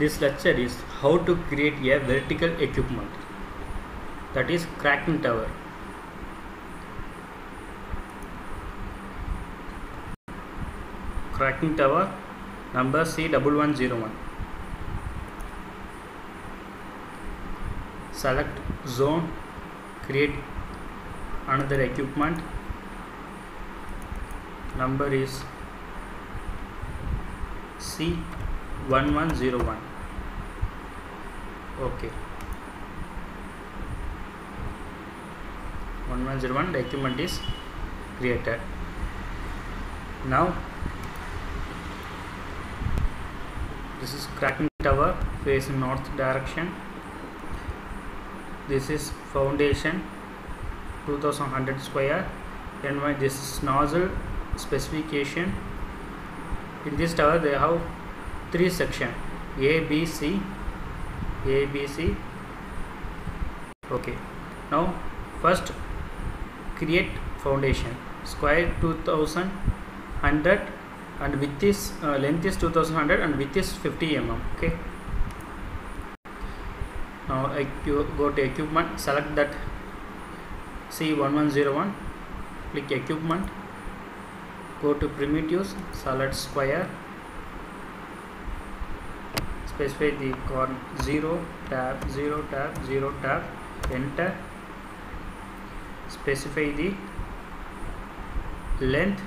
This lecture is how to create a vertical equipment that is cracking tower. Cracking tower number C1101. Select zone, create another equipment. Number is C1101. Okay. 1101 the equipment is created. Now this is cracking tower facing north direction. This is foundation 2100 square and why this is nozzle specification in this tower they have three section a b c a b c. Okay. Now first create foundation. Square 2100 and width is uh, length is 2100 and width is 50 mm okay? Now I go to equipment select that C1101 click equipment go to primitives select square specify the corner 0 tab 0 tab 0 tab enter. Specify the length.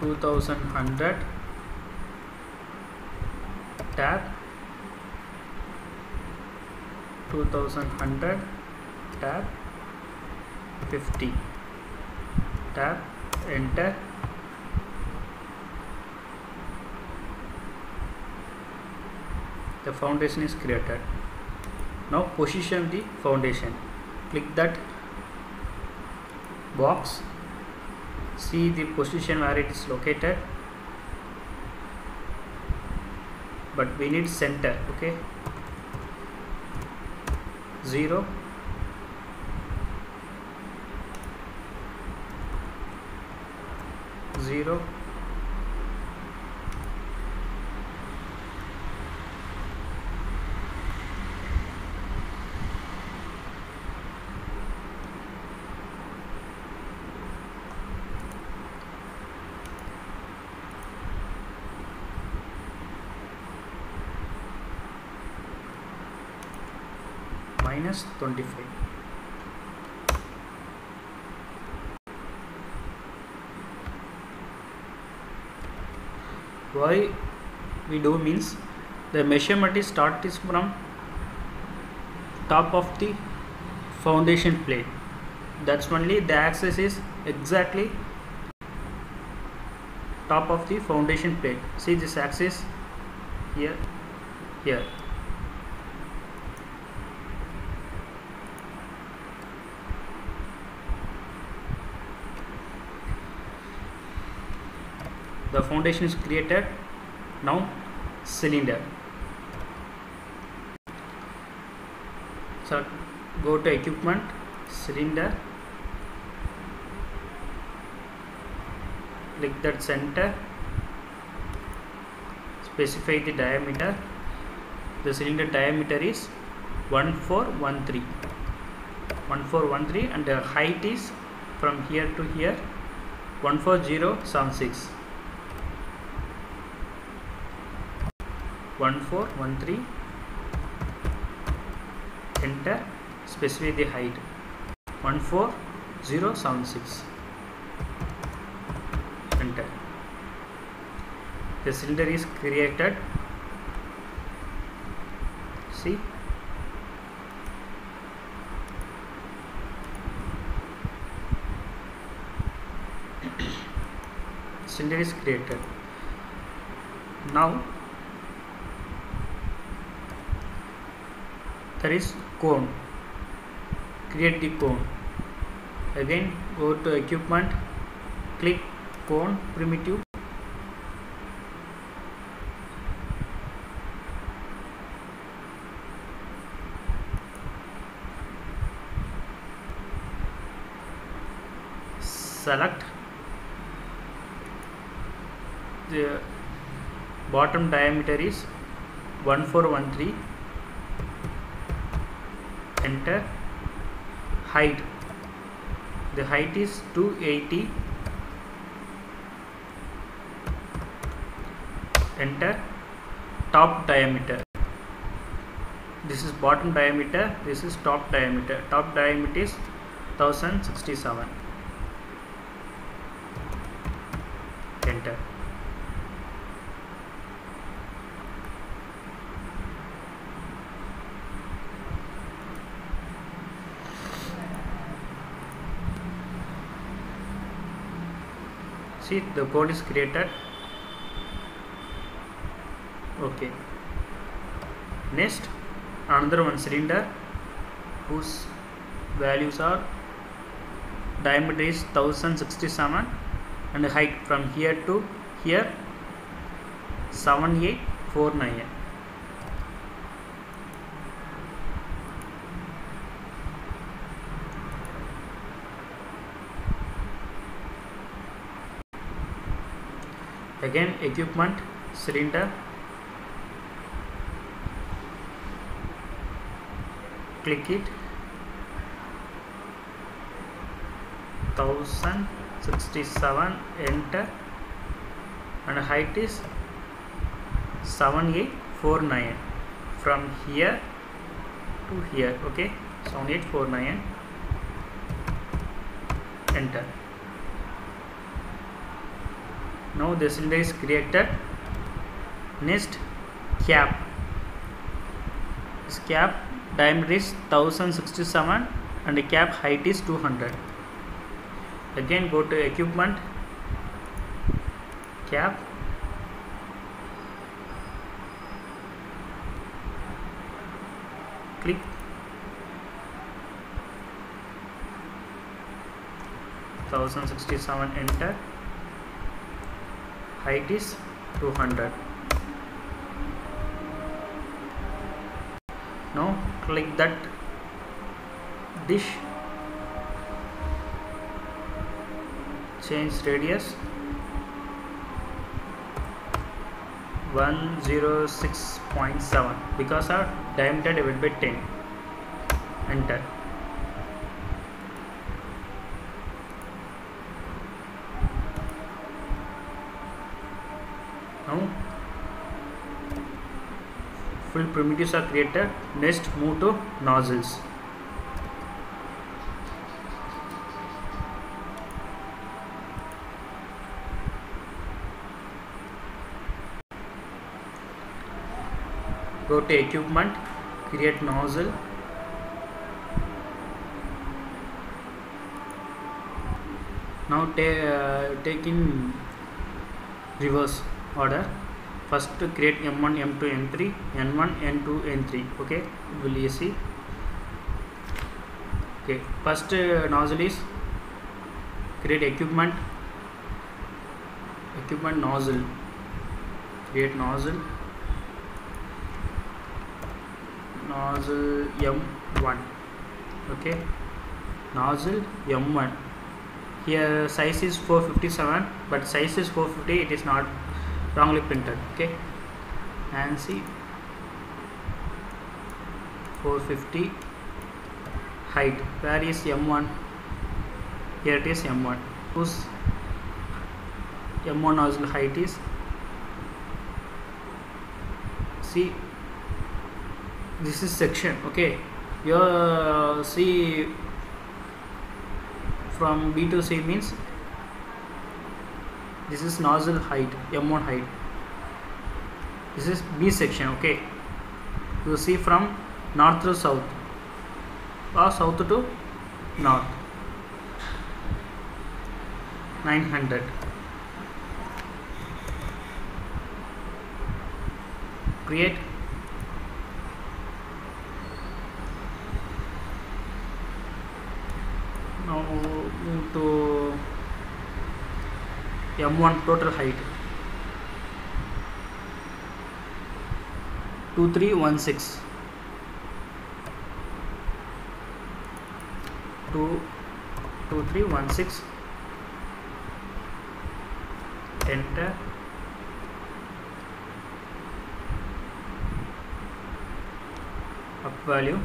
2100 tab 2100 tab 50 tab enter the foundation is created. Now position the foundation. Click that box. See the position where it is located. But we need center okay? 0 0 minus 25 why we do means the measurement is start is from top of the foundation plate that's only the axis is exactly top of the foundation plate see this axis here here the foundation is created. Now cylinder. So go to equipment cylinder. Click that center. Specify the diameter. The cylinder diameter is 1413 1413 and the height is from here to here 14076 1413 enter. Specify the height. 14076 enter. The cylinder is created. See? Cylinder is created. Now there is cone. Create the cone. Again go to equipment click cone primitive. Select the bottom diameter is 1413 enter height. The height is 280 enter top diameter. This is bottom diameter this is top diameter. Top diameter is 1067 enter see the cone is created. Okay. Next another one cylinder whose values are diameter is 1067 and height from here to here 7849 again equipment cylinder. Click it. 1067 enter. And height is 7849 from here to here okay? 7849 enter now the cylinder is created next cap. This cap diameter is 1067 and the cap height is 200 again go to equipment. Cap. Click. Thousand sixty-seven enter height is 200 now click that dish. Change radius. 106.7 because our diameter divided by 10 enter now full primitives are created next move to nozzles. Go to equipment create nozzle. Now ta uh, take in reverse order first create m1 m2 m3 n1 n2 n3 okay? Will you see. Okay. First uh, nozzle is create equipment. Equipment nozzle. Create nozzle. Nozzle m1 okay? Nozzle m1 here size is 457 but size is 450 it is not wrongly printed okay? And see 450 height. Where is m1 here it is m1 whose m1 nozzle height is? See this is section okay? You uh, see from B to C means this is nozzle height m1 height. This is B section okay? You see from north to south. Or south to north. 900 create. Now move to m1 total height 2316 2 2316 enter up value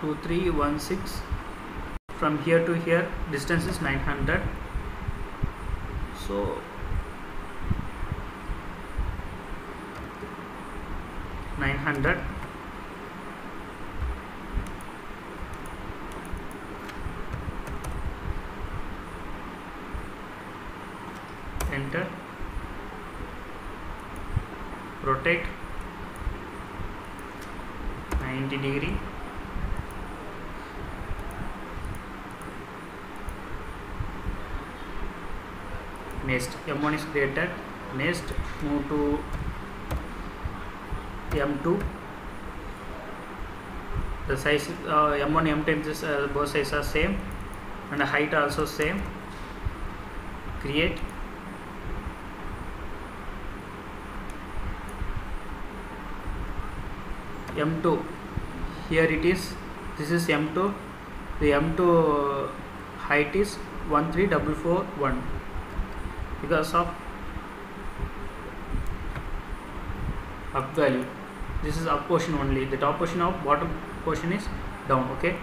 Two, three, one, six. from here to here distance is 900 so 900 is created next move to m2 the size uh, m1 m2 is, uh, both sizes are same and the height also same. Create. M2 here it is. This is m2 the m2 height is 13441 because of up value this is up portion only. The top portion of bottom portion is down okay?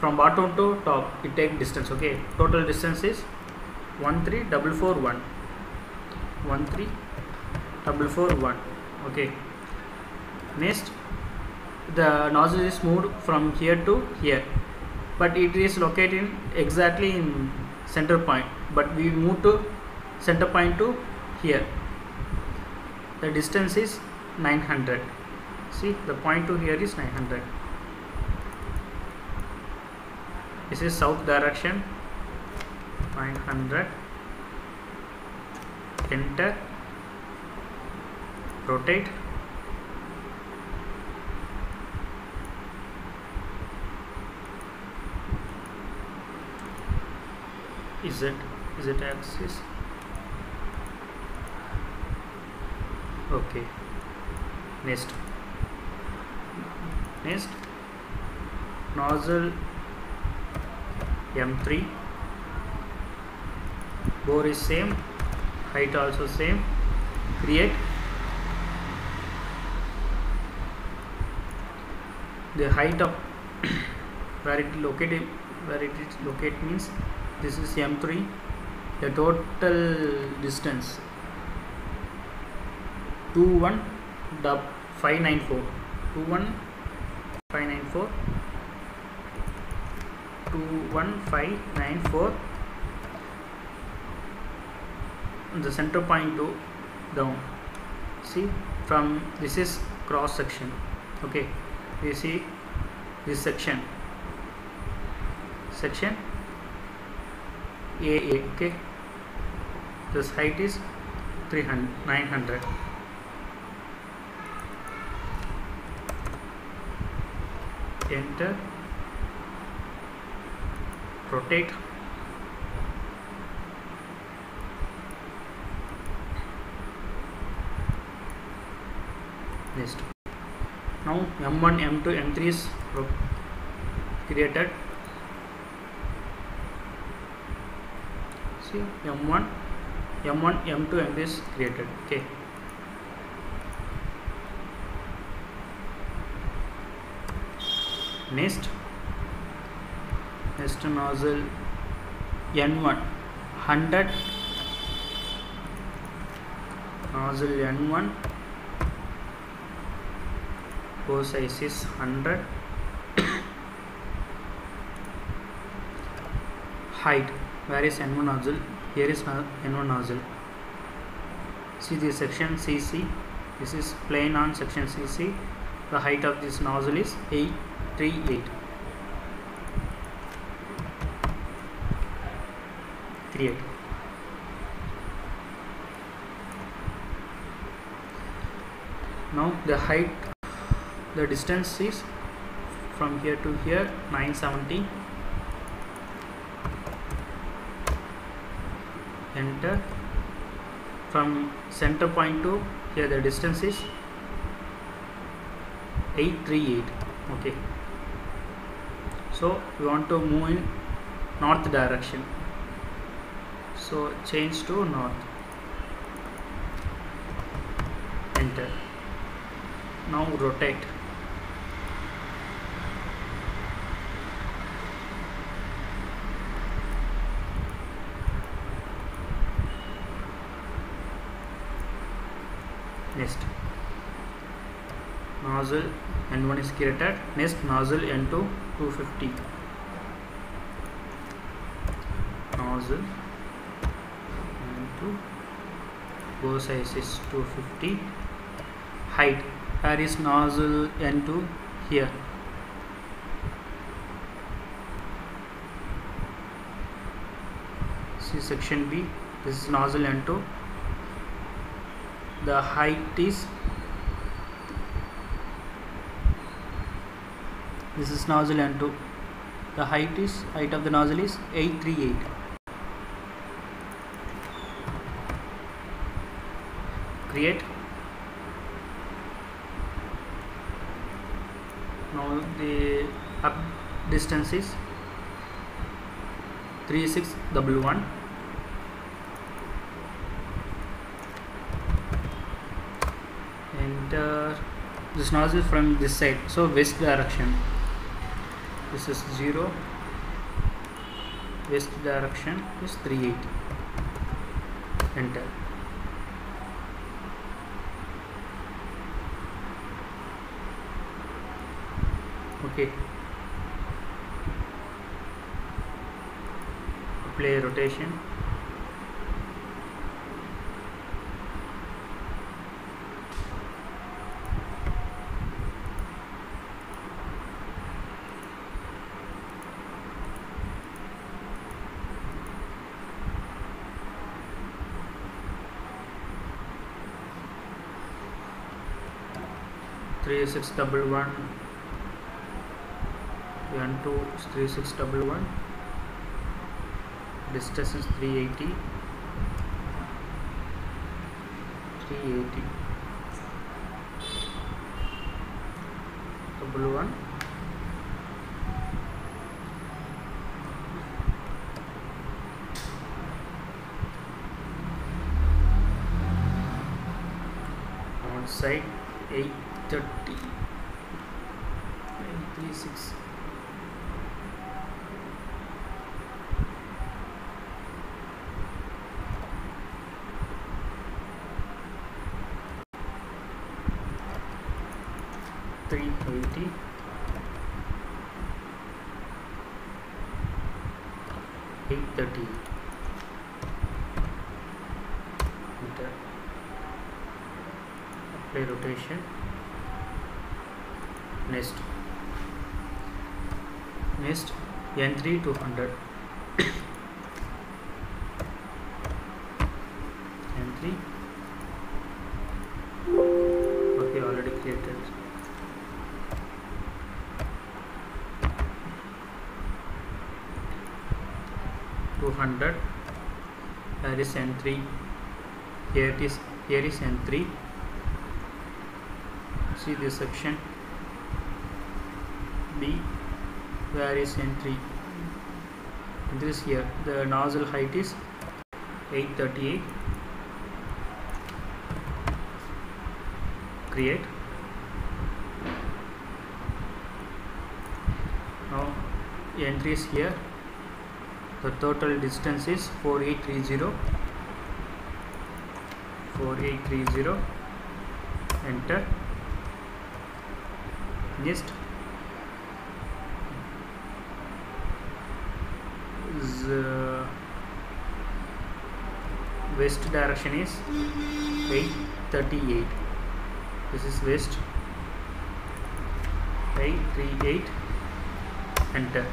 From bottom to top it take distance okay? Total distance is 13441 13441 okay? Next the nozzle is moved from here to here but it is located in exactly in center point but we move to center point to here. The distance is 900 see the point to here is 900 this is south direction. 900 enter. Rotate. Is it it axis. Okay. Next. Next. Nozzle m3 bore is same. Height also same. Create. The height of where it located where it is located means this is m3 the total distance. 21 dub 594 21 594 21594 the center point to down. See from this is cross section. Okay you see this section. Section AA okay this height is 300 900 enter. Rotate. Next. Now m1 m2 m3 is created. See m1 m1 m2 m3 is created okay. Next. Next nozzle n1 100 nozzle n1 bore size is 100 height. Where is n1 nozzle here is n1 nozzle. See this section cc this is plane on section cc the height of this nozzle is 838 create now the height the distance is from here to here 970 enter. From center point to here the distance is 838 okay. So we want to move in north direction. So change to north. Enter. Now rotate next nozzle n1 is created. Next nozzle n2 250 nozzle n2 bore size is 250 height where is nozzle n2 here. See section b this is nozzle n2 the height is this is nozzle n2 the height is height of the nozzle is 838 create. Now the up distance is 3611 enter. This nozzle from this side. So west direction this is 0 west direction is 38 enter. Okay. Play rotation three six double one. One two three six double one. Distance is 380 380 double one eight thirty enter apply rotation next next n3 200 n3 here is n three. Here it is here is n three. See this section. B where is n three? This here. The nozzle height is 838 create. Now entry is here the total distance is 4830 4830 enter. Next. The west direction is 838 this is west. 838 enter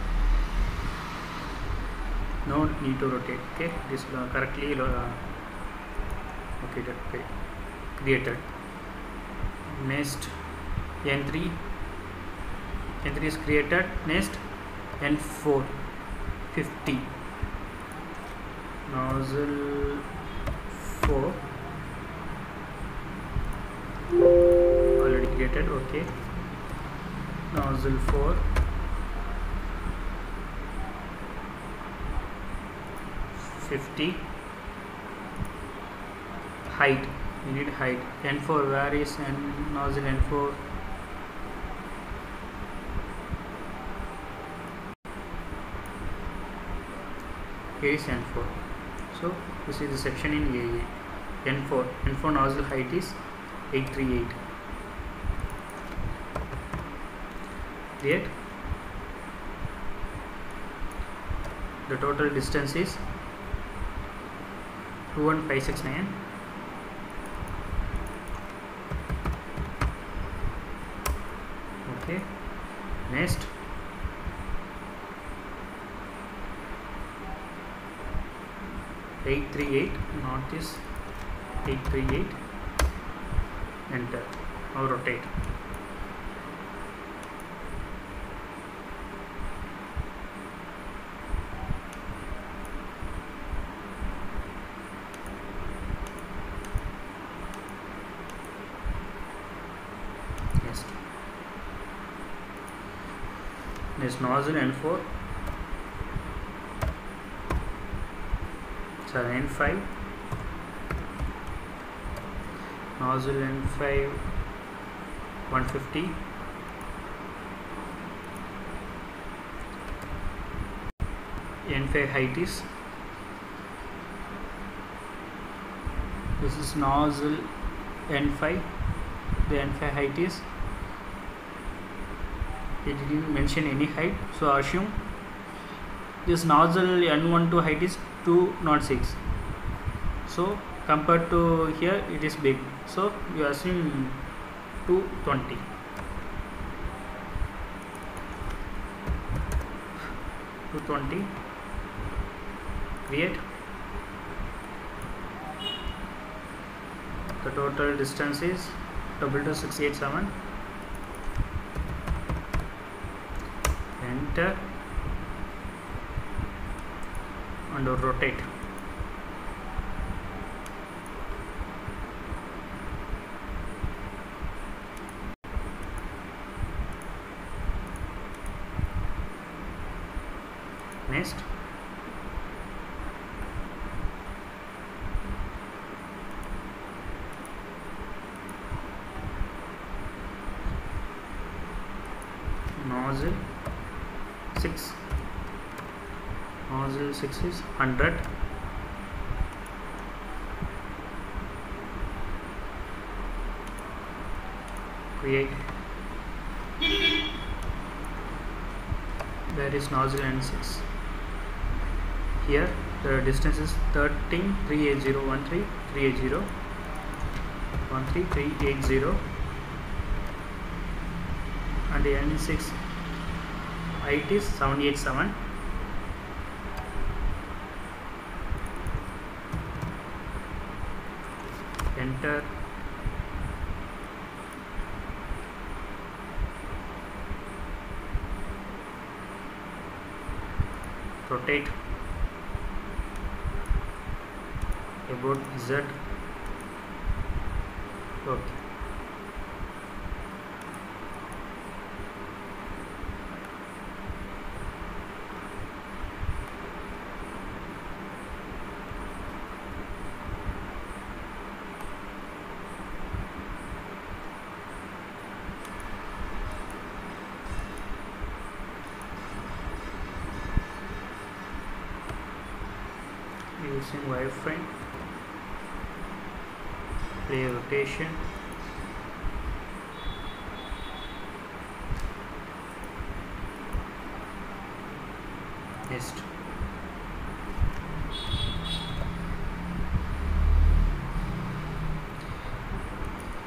no need to rotate okay this uh, correctly uh, okay that okay. created next n3 n3 is created next n4 50 nozzle 4 already created okay nozzle 4 50 height we need height. N4 where is n nozzle n4 here is n4 so this is the section in aa n4 n4 nozzle height is 838 yet the total distance is 21569 okay. Next. eight three eight not this eight three eight. Enter. Now rotate next this nozzle n4 so n5 nozzle n5 150 n5 height is this is nozzle n5 the n5 height is it didn't mention any height so assume this nozzle n12 height is 206 so compared to here it is big. So you assume 220 220 create. The total distance is double two six eight seven enter and rotate next nozzle 6 6 is 100 create. There is nozzle n6 here the distance is 13 380 13 380 13 380 and the n6 height is 787 enter about z. Okay using wireframe play rotation next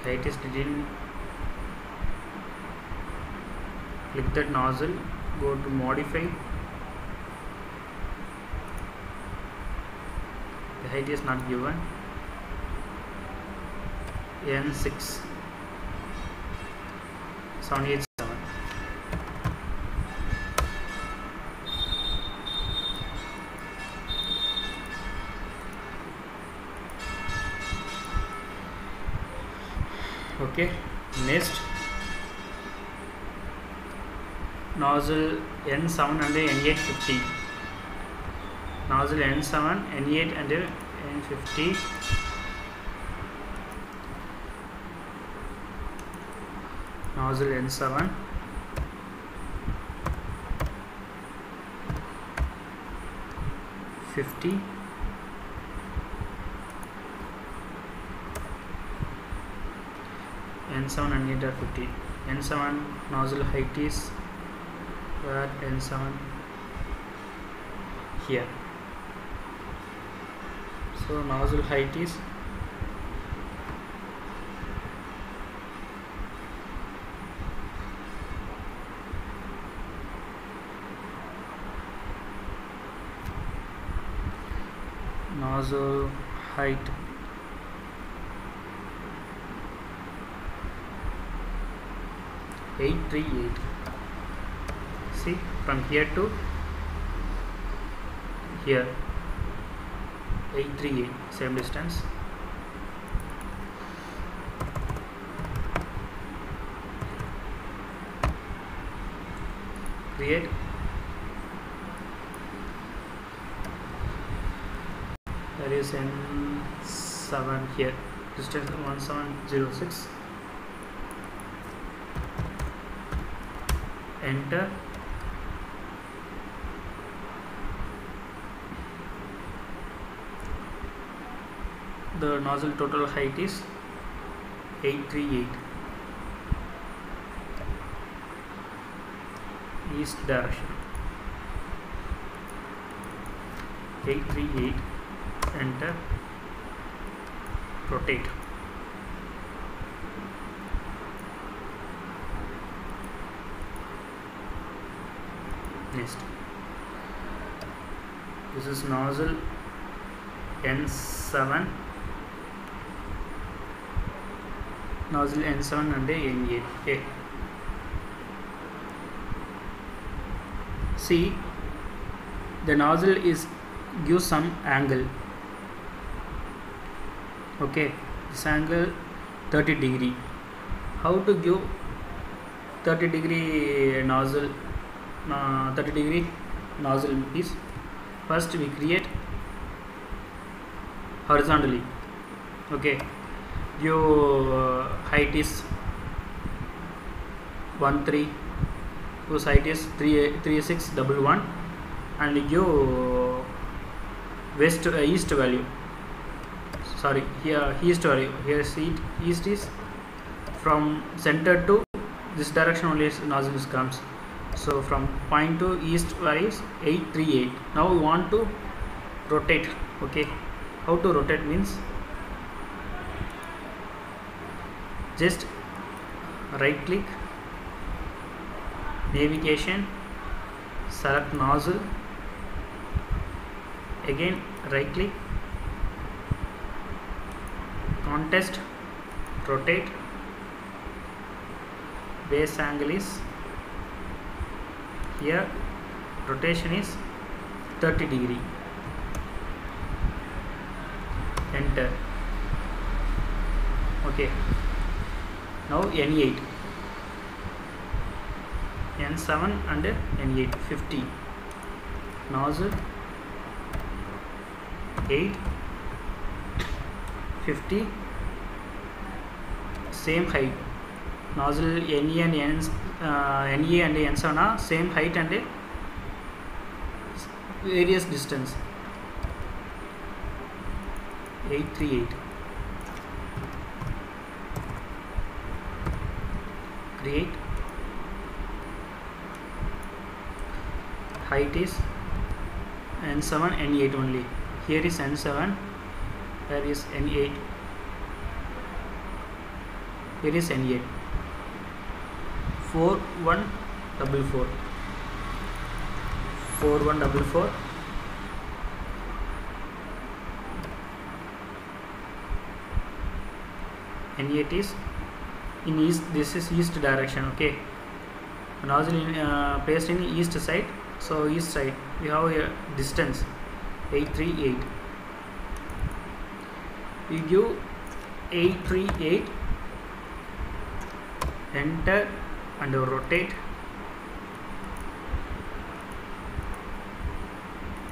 height is didn't click that nozzle go to modify. The height is not given. N6 787 nozzle N7 and N850 nozzle N7 N8 and N50 nozzle N7 50 N7 and 8 are 50 N7 nozzle height is where N7 here. So nozzle height is nozzle height eight three eight from here to here. 838 same distance. Create. There is n7 here. Distance 1706 enter the nozzle total height is 838 east direction. 838 enter. Rotate. Next. This is nozzle n7 nozzle n7 and n8 okay. see the nozzle is gives some angle. Okay this angle 30 degree. How to give 30 degree nozzle uh, 30 degree nozzle piece? First we create horizontally. Okay you uh, height is 1 3 whose height is 3 3 6 double 1 and your west uh, east value. Sorry here east value. Here see east is from center to this direction only is nozzle comes. So from point to east value is 838 now we want to rotate okay? How to rotate means just right click navigation select nozzle again right click contest rotate base angle is here rotation is 30 degree. Enter. Okay now n8 n7 and n8 50 nozzle 8 50 same height. Nozzle NE and N, uh, NE and N7 are same height and various distance. 838 create height is n7 n8 only. Here is n7 there is n8 here is n8 4 1 double 4 4 1 double 4 n8 is in east this is east direction okay? Nozzle in, uh, placed in east side so east side we have a distance 838 we give 838 enter and rotate.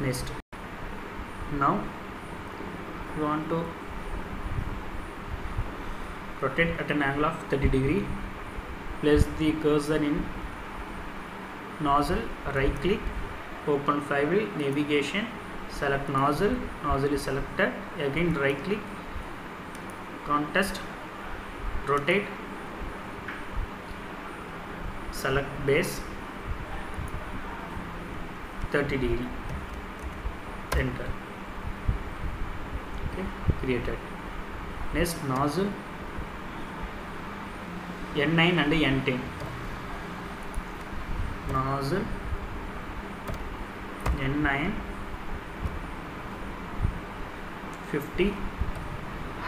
Next. Now we want to rotate at an angle of 30 degree. Place the cursor in nozzle right click open flywheel navigation select nozzle. Nozzle is selected. Again right click contest rotate select base 30 degree enter. Okay created. Next nozzle n9 and n10 nozzle n9 50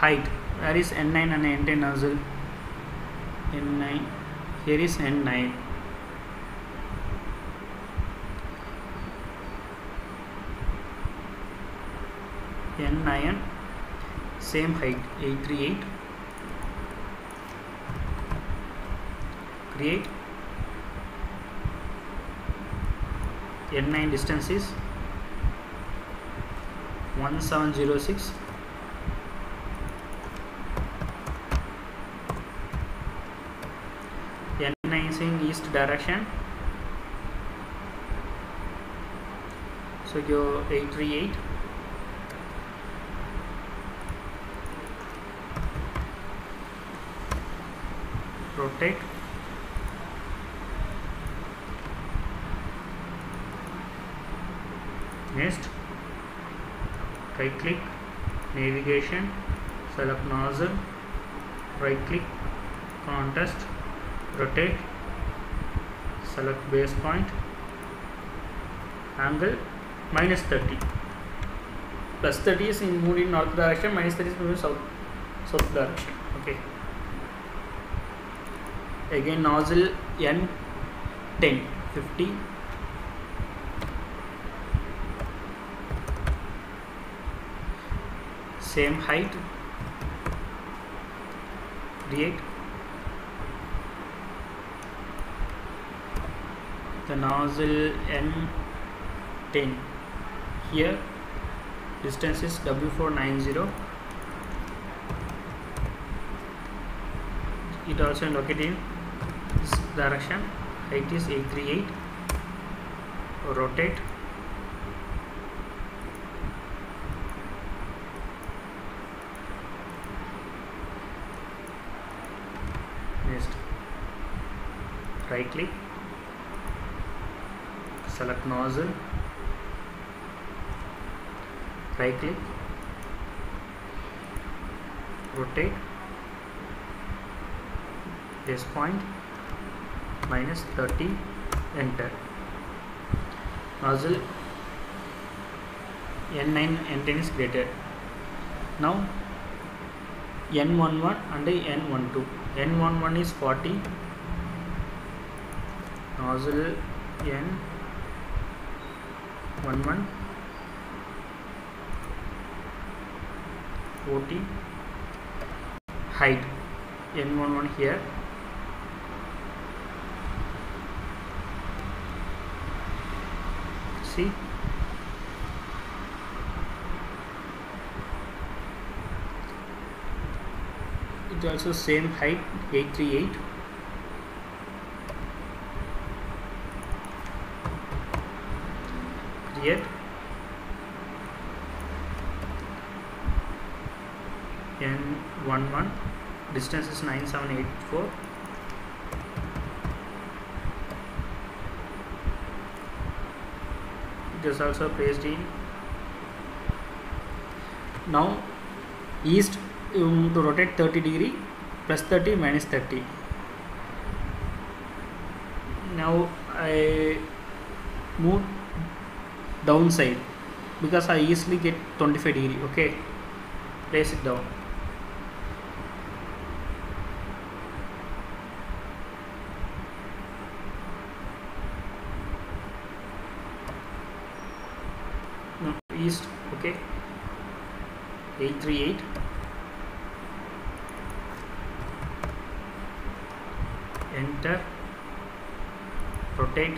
height where is n9 and n10 nozzle n9 here is n9 n9 same height 838 create n9 distance is 1706 n9 is in east direction. So go 838 rotate next right click navigation select nozzle right click contest rotate select base point angle minus 30 plus 30 is in moving north direction minus 30 is moving south south direction okay. Again nozzle n 10 50 same height create the nozzle n10 here distance is w490 it also located in this direction. Height is 838 rotate next right click select nozzle. Right click. Rotate. This point. Minus 30 enter. Nozzle. N9 n10 is greater. Now n11 and n12 n11 is 40 nozzle n11 40 height n11 here see it also same height 838 create n11 distance is 9784 it is also placed in now east you um, to rotate 30 degree plus 30 minus 30 now I move downside because I easily get 25 degree okay? Place it down no east okay 838 enter. Rotate.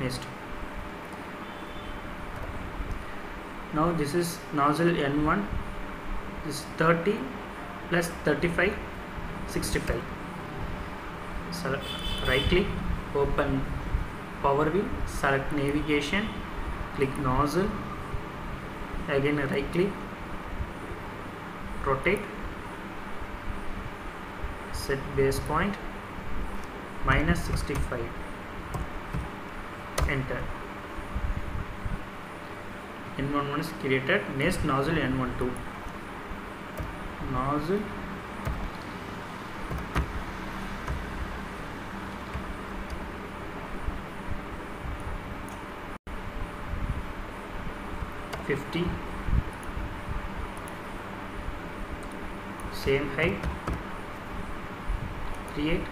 Next. Now this is nozzle n1 is 30 plus 35 65 select right click open power wheel select navigation click nozzle again right click rotate set base point minus 65 enter n11 is created next nozzle n12 nozzle Fifty. Same height. Create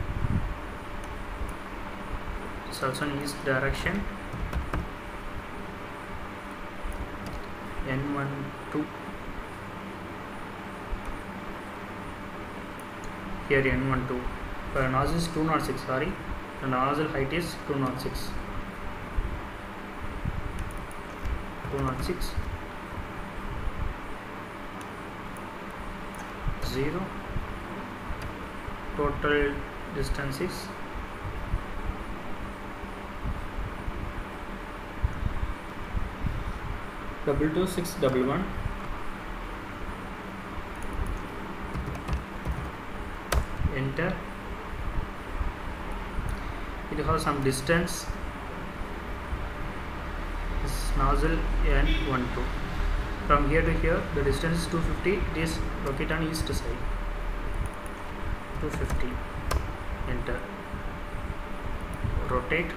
it's also in direction. N1 2 here n1 2 the nozzle is 206 sorry. The nozzle height is 206 206 0 total distance is double two six double one. Enter. It has some distance. This nozzle and 1 2 from here to here the distance is 250 it is located on east side. 250 enter. Rotate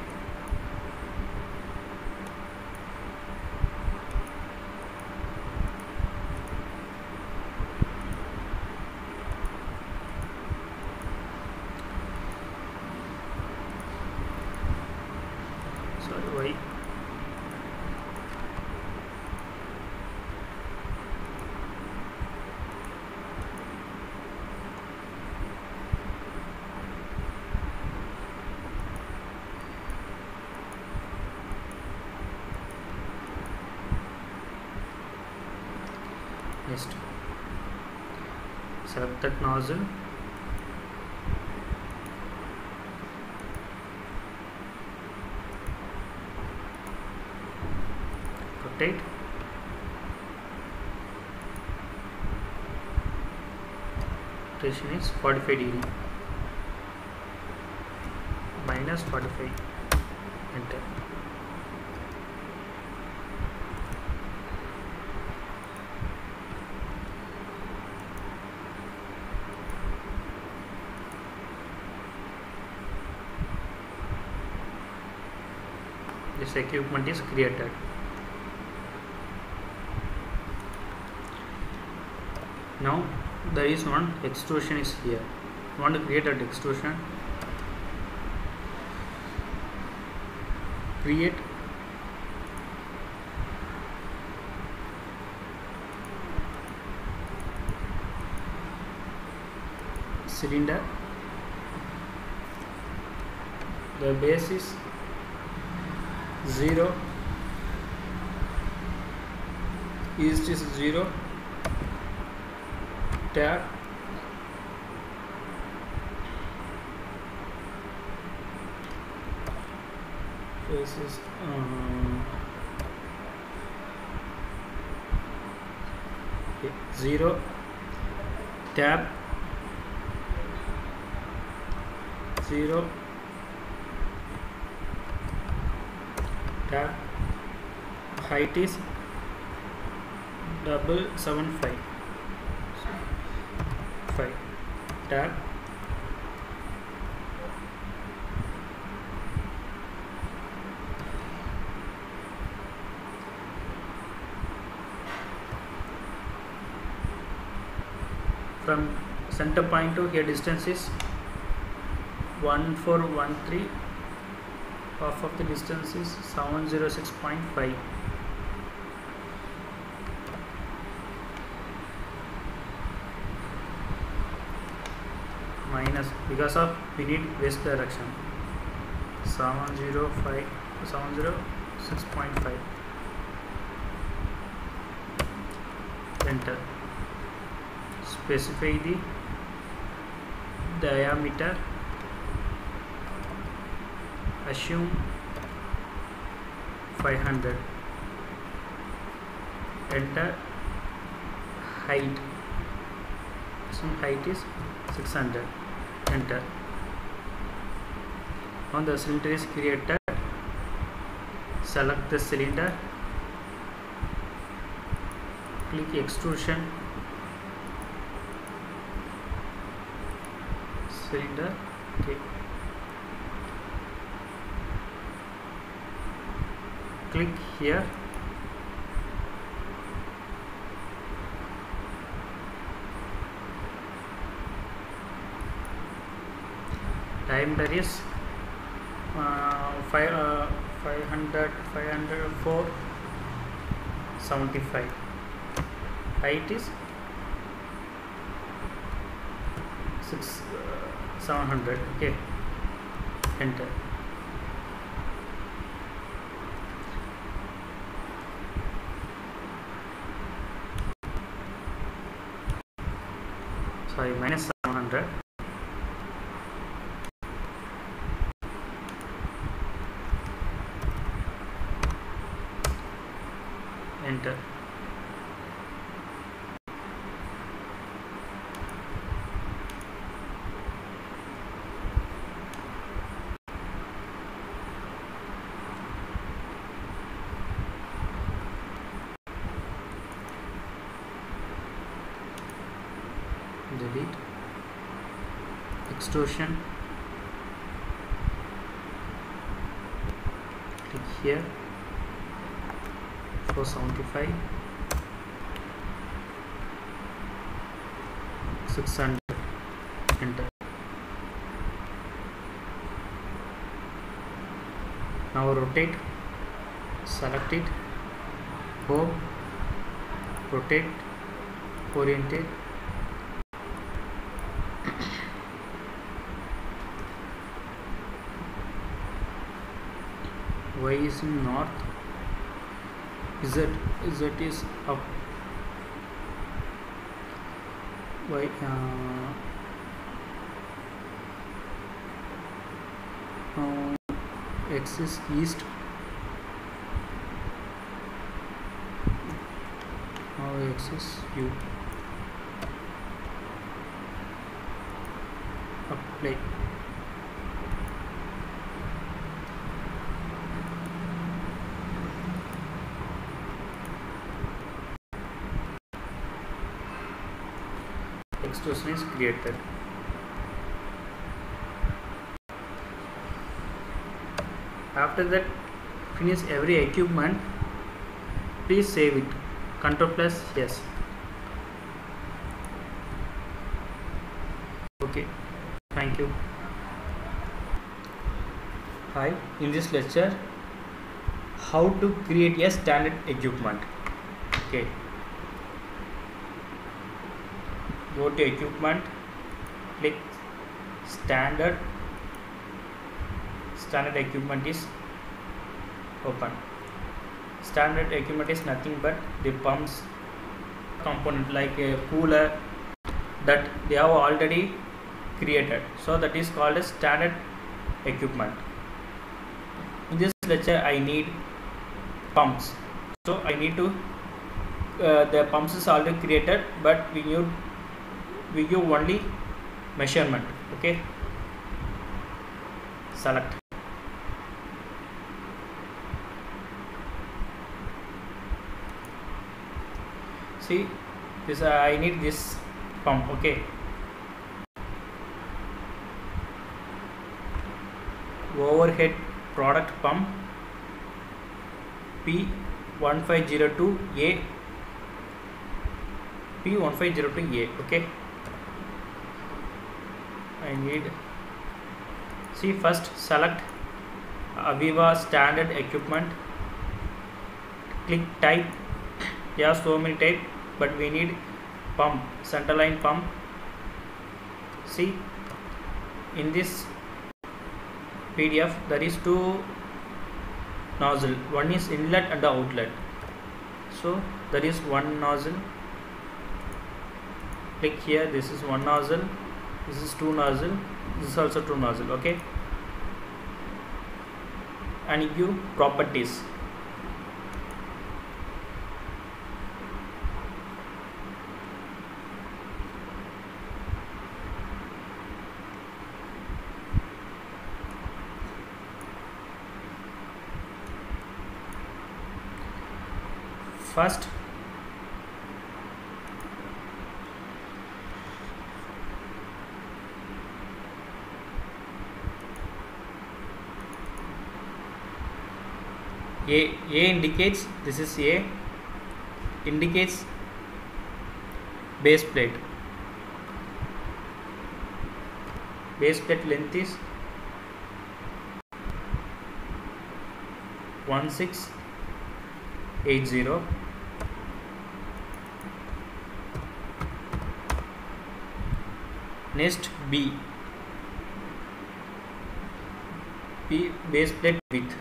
next select that nozzle rotate rotation is 45 degree minus 45 enter equipment is created. Now there is one extrusion is here. Want to create an extrusion? Create. Cylinder. The base is 0 east is 0 tab this is um, okay, 0 tab 0 tab height is double seven five. Five. Tab from center point to here distance is 1413 half of the distance is 706.5 minus because of we need west direction. 705 706.5 enter. Specify the diameter assume 500 enter. Height. Assume height is 600 enter. On the cylinder is created. Select the cylinder. Click extrusion. Cylinder. Okay click here. Time is uh, 5 uh, 500 504 75 height is 6 uh, 700 okay. Enter 慢点吃 extrusion click here 475 600 enter now rotate select it home rotate orientate y is in north. Z z is up. Y uh, uh, x is east. Now x is u. Apply extrusion is created after that finish every equipment. Please save it. Control plus yes. Okay. Thank you. Hi. In this lecture how to create a standard equipment. Okay go to equipment click standard. Standard equipment is open. Standard equipment is nothing but the pumps component like a cooler that they have already created. So that is called a standard equipment. In this lecture i need pumps. So i need to uh, the pumps is already created but we need we give only measurement okay select see this uh, i need this pump okay overhead product pump P1502A P1502A okay I need. See first select AVEVA standard equipment. Click type. Are so many type but we need pump centerline pump. See in this PDF there is two nozzle. One is inlet and the outlet. So there is one nozzle. Click here this is one nozzle this is two nozzle this is also two nozzle okay? And give properties. First A A indicates this is A indicates base plate base plate length is 1680 next B B base plate width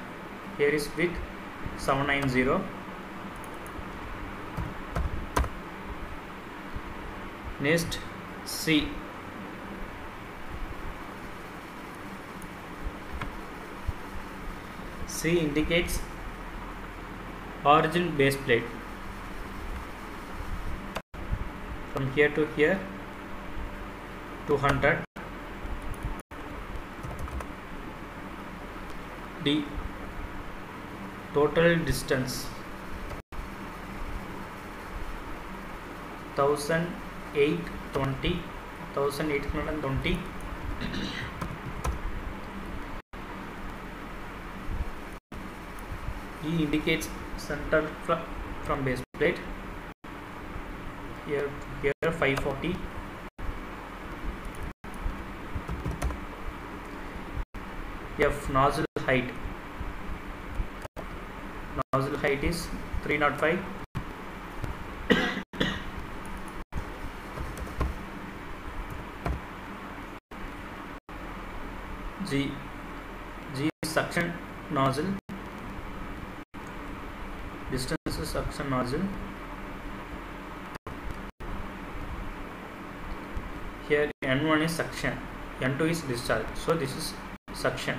here is width 790 next C. C indicates origin base plate. From here to here 200 D total distance. 1820 1820 E indicates center from base plate. Here here 540 F nozzle height nozzle height is 305 G G suction nozzle distance is suction nozzle here N1 is suction N2 is discharge so this is suction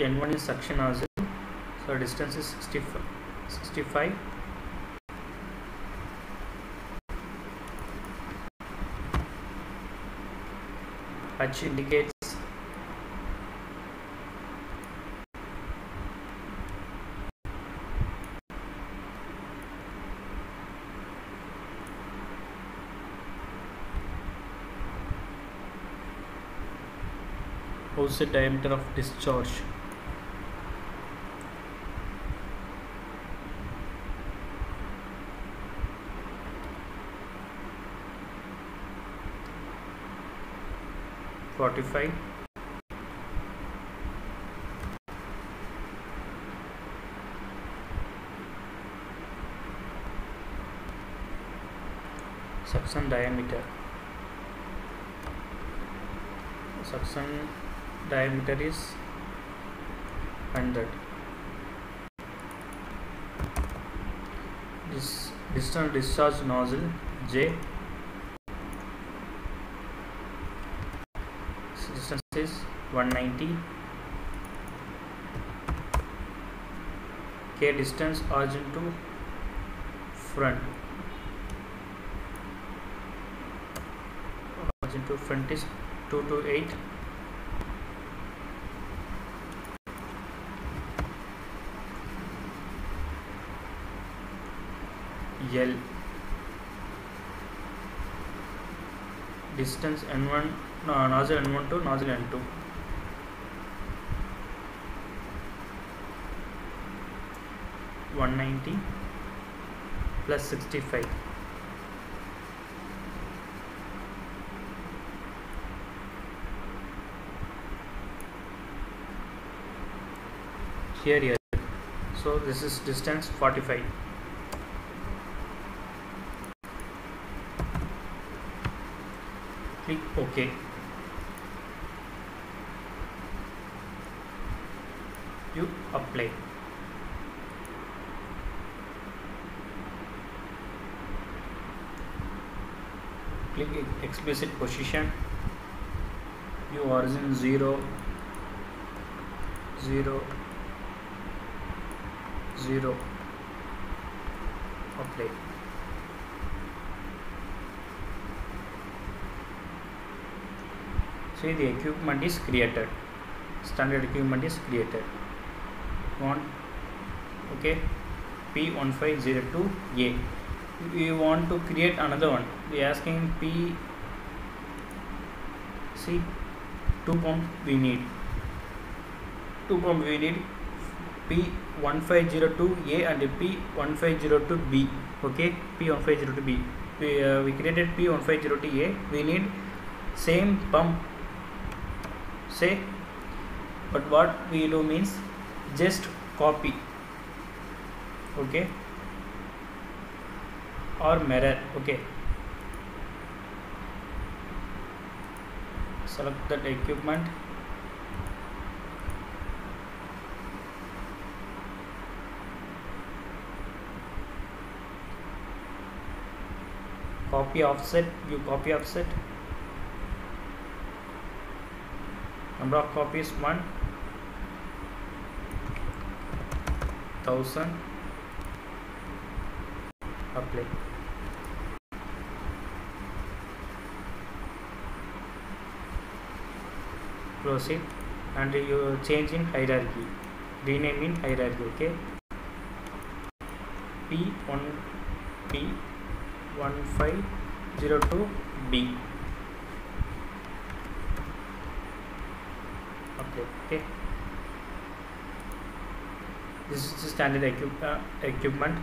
N1 is suction nozzle so distance is 65 65 H indicates what's the diameter of discharge Forty five suction diameter. Suction diameter is 100 this distant discharge nozzle J 190 K distance origin to front origin to front is 228 L distance n1 no, nozzle n1 to nozzle n2 190 plus 65 here here. So this is distance 45 click ok. You apply click explicit position view origin 0 0 0 apply see the equipment is created standard equipment is created one okay p1502a we want to create another one we asking p see two pump we need two pump we need p1502a and p1502b okay p1502b we, uh, we created p1502a we need same pump say but what we do means just copy okay or mirror okay select that equipment copy offset you copy offset number of copies 1 1000 apply it and you change in hierarchy. Rename in hierarchy okay? P1 p1502 b. Okay okay. This is the standard equip, uh, equipment